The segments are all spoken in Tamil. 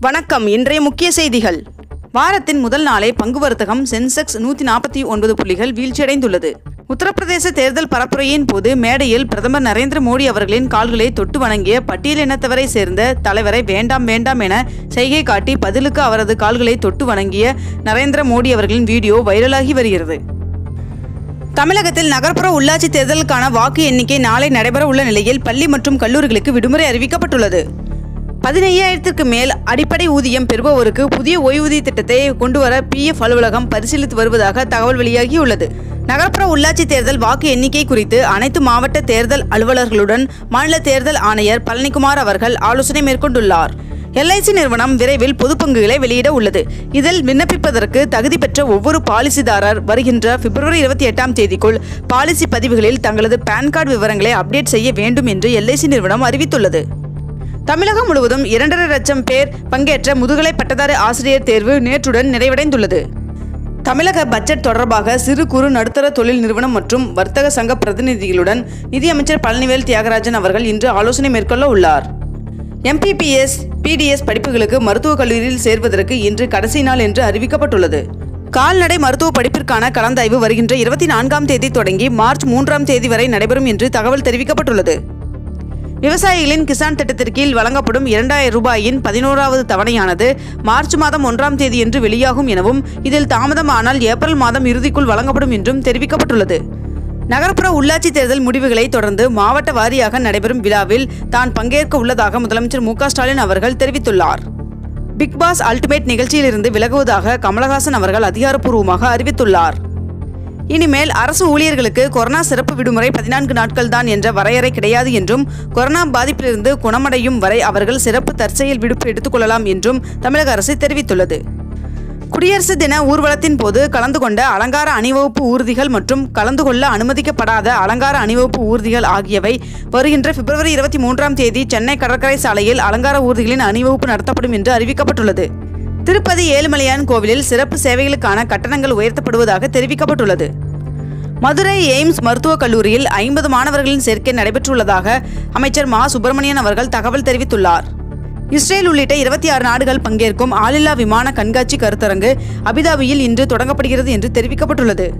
வணக்கம். இன்றைய முக்கிய செய்திகள். வாரத்தின் முதல் நாளே பங்கு வர்த்தகம் சென்செக்ஸ் நூற்றி நாற்பத்தி ஒன்பது புள்ளிகள் வீழ்ச்சியடைந்துள்ளது. உத்தரப்பிரதேச தேர்தல் பரப்புரையின் போது மேடையில் பிரதமர் நரேந்திர மோடி அவர்களின் கால்களை தொட்டு வணங்கிய பட்டியல் இனத்தவரை சேர்ந்த தலைவரை வேண்டாம் வேண்டாம் என செய்கை காட்டி பதிலுக்கு அவரது கால்களை தொட்டு வணங்கிய நரேந்திர மோடி அவர்களின் வீடியோ வைரலாகி வருகிறது. தமிழகத்தில் நகர்ப்புற உள்ளாட்சி தேர்தலுக்கான வாக்கு எண்ணிக்கை நாளை நடைபெற உள்ள நிலையில் பள்ளி மற்றும் கல்லூரிகளுக்கு விடுமுறை அறிவிக்கப்பட்டுள்ளது. பதினையாயிரத்திற்கு மேல் அடிப்படை ஊதியம் பெறுபவருக்கு புதிய ஓய்வூதிய திட்டத்தை கொண்டுவர பிஎஃப் அலுவலகம் பரிசீலித்து வருவதாக தகவல் வெளியாகியுள்ளது. நகர்ப்புற உள்ளாட்சி தேர்தல் வாக்கு எண்ணிக்கை குறித்து அனைத்து மாவட்ட தேர்தல் அலுவலர்களுடன் மாநில தேர்தல் ஆணையர் பழனிக்குமார் அவர்கள் ஆலோசனை மேற்கொண்டுள்ளார். எல்ஐசி நிறுவனம் விரைவில் பொது பங்குகளை வெளியிட உள்ளது. இதில் விண்ணப்பிப்பதற்கு தகுதி பெற்ற ஒவ்வொரு பாலிசிதாரர் வருகின்ற பிப்ரவரி இருபத்தி எட்டாம் தேதிக்குள் பாலிசி பதிவுகளில் தங்களது பான் கார்டு விவரங்களை அப்டேட் செய்ய வேண்டும் என்று எல்ஐசி நிறுவனம் அறிவித்துள்ளது. தமிழகம் முழுவதும் இரண்டரை லட்சம் பேர் பங்கேற்ற முதுகலை பட்டதாரி ஆசிரியர் தேர்வு நேற்றுடன் நிறைவடைந்துள்ளது. தமிழக பட்ஜெட் தொடர்பாக சிறு குறு நடுத்தர தொழில் நிறுவனம் மற்றும் வர்த்தக சங்க பிரதிநிதிகளுடன் நிதியமைச்சர் பழனிவேல் தியாகராஜன் அவர்கள் இன்று ஆலோசனை மேற்கொள்ள உள்ளார். எம்பிபிஎஸ் பிடிஎஸ் படிப்புகளுக்கு மருத்துவக் கல்லூரியில் சேர்வதற்கு இன்று கடைசி நாள் என்று அறிவிக்கப்பட்டுள்ளது. கால்நடை மருத்துவ படிப்பிற்கான கலந்தாய்வு வருகின்ற இருபத்தி நான்காம் தேதி தொடங்கி மார்ச் மூன்றாம் தேதி வரை நடைபெறும் என்று தகவல் தெரிவிக்கப்பட்டுள்ளது. விவசாயிகளின் கிசான் திட்டத்திற்கீழ் வழங்கப்படும் இரண்டாயிரம் ரூபாயின் பதினோராவது தவணையானது மார்ச் மாதம் ஒன்றாம் தேதியன்று வெளியாகும் எனவும் இதில் தாமதமானால் ஏப்ரல் மாதம் இறுதிக்குள் வழங்கப்படும் என்றும் தெரிவிக்கப்பட்டுள்ளது. நகர்ப்புற உள்ளாட்சி தேர்தல் முடிவுகளை தொடர்ந்து மாவட்ட வாரியாக நடைபெறும் விழாவில் தான் பங்கேற்க உள்ளதாக முதலமைச்சர் மு ஸ்டாலின் அவர்கள் தெரிவித்துள்ளார். பிக் பாஸ் அல்டிமேட் நிகழ்ச்சியிலிருந்து விலகுவதாக கமலஹாசன் அவர்கள் அதிகாரப்பூர்வமாக அறிவித்துள்ளார். இனிமேல் அரசு ஊழியர்களுக்கு கொரோனா சிறப்பு விடுமுறை பதினான்கு நாட்கள் தான் என்ற வரையறை கிடையாது என்றும் கொரோனா பாதிப்பிலிருந்து குணமடையும் வரை அவர்கள் சிறப்பு தற்செயல் விடுப்பு எடுத்துக்கொள்ளலாம் என்றும் தமிழக அரசு தெரிவித்துள்ளது. குடியரசு தின ஊர்வலத்தின் போது கலந்து கொண்ட அலங்கார அணிவகுப்பு ஊர்திகள் மற்றும் கலந்து கொள்ள அனுமதிக்கப்படாத அலங்கார அணிவகுப்பு ஊர்திகள் ஆகியவை வருகின்ற பிப்ரவரி இருபத்தி மூன்றாம் தேதி சென்னை கடற்கரை சாலையில் அலங்கார ஊர்திகளின் அணிவகுப்பு நடத்தப்படும் என்று அறிவிக்கப்பட்டுள்ளது. திருப்பதி ஏழுமலையான் கோவிலில் சிறப்பு சேவைகளுக்கான கட்டணங்கள் உயர்த்தப்படுவதாக தெரிவிக்கப்பட்டுள்ளது. மதுரை எய்ம்ஸ் மருத்துவக் கல்லூரியில் ஐம்பது மாணவர்களின் சேர்க்கை நடைபெற்றுள்ளதாக அமைச்சர் மா. சுப்பிரமணியன் அவர்கள் தகவல் தெரிவித்துள்ளார். இஸ்ரேல் உள்ளிட்ட இருபத்தி ஆறு நாடுகள் பங்கேற்கும் ஆளில்லா விமான கண்காட்சி கருத்தரங்கு அபிதாபியில் இன்று தொடங்கப்படுகிறது என்று தெரிவிக்கப்பட்டுள்ளது.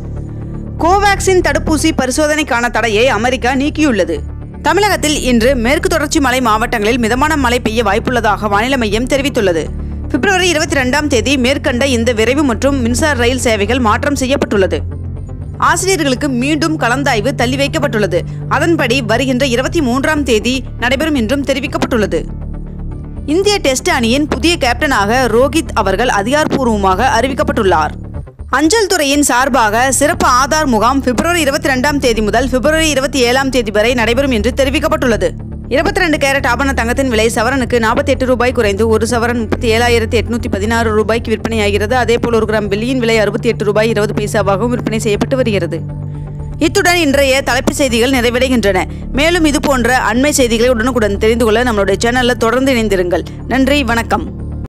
கோவாக்சின் தடுப்பூசி பரிசோதனைக்கான தடையை அமெரிக்கா நீக்கியுள்ளது. தமிழகத்தில் இன்று மேற்கு தொடர்ச்சி மலை மாவட்டங்களில் மிதமான மழை பெய்ய வாய்ப்புள்ளதாக வானிலை மையம் தெரிவித்துள்ளது. பிப்ரவரி இருபத்தி ரெண்டாம் தேதி மேற்கண்ட இந்த விரைவு மற்றும் மின்சார ரயில் சேவைகள் மாற்றம் செய்யப்பட்டுள்ளது. ஆசிரியர்களுக்கு மீண்டும் கலந்தாய்வு தள்ளி வைக்கப்பட்டுள்ளது. அதன்படி வருகின்ற இருபத்தி மூன்றாம் தேதி நடைபெறும் என்றும் தெரிவிக்கப்பட்டுள்ளது. இந்திய டெஸ்ட் அணியின் புதிய கேப்டனாக ரோஹித் அவர்கள் அதிகாரப்பூர்வமாக அறிவிக்கப்பட்டுள்ளார். அஞ்சல் துறையின் சார்பாக சிறப்பு ஆதார் முகாம் பிப்ரவரி இருபத்தி ரெண்டாம் தேதி முதல் பிப்ரவரி இருபத்தி ஏழாம் தேதி வரை நடைபெறும் என்று தெரிவிக்கப்பட்டுள்ளது. இருபத்தி ரெண்டு கேரட் ஆபண தங்கத்தின் விலை சவரனுக்கு நாற்பத்தி எட்டு ரூபாய் குறைந்து ஒரு சவரன் முப்பத்தி ஏழாயிரத்தி எட்நூத்தி பதினாறு ரூபாய்க்கு விற்பனையாகிறது. அதேபோல் ஒரு கிராம் வெள்ளியின் விலை அறுபத்தி எட்டு ரூபாய் இருபது பைசாவாகவும் விற்பனை செய்யப்பட்டு வருகிறது. இத்துடன் இன்றைய தலைப்புச் செய்திகள் நிறைவடைகின்றன. மேலும் இது போன்ற அண்மை செய்திகளை உடனுக்குடன் தெரிந்து கொள்ள நம்மளுடைய சேனலில் தொடர்ந்து இணைந்திருங்கள். நன்றி வணக்கம்.